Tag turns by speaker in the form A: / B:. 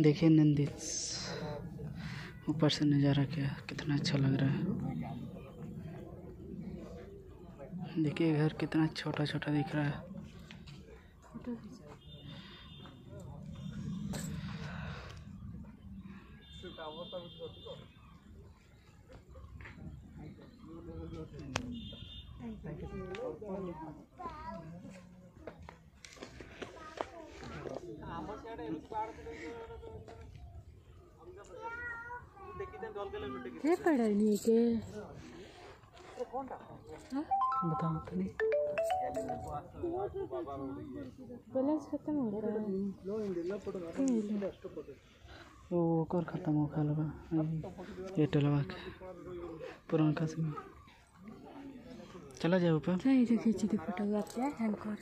A: देखिए नंदी ऊपर से नज़ारा क्या, कितना अच्छा लग रहा है। देखिए घर कितना छोटा छोटा दिख रहा है।
B: हे पड़ा नहीं के
A: बताओ तो नहीं।
B: बैलेंस खत्म हो रहा है।
A: वो ओकर खत्म हो गल बा एयरटेलवा के। पुरनका सिम चला जाए ऊपर।
B: सही से खींची थी फ़ोटो हैंग कर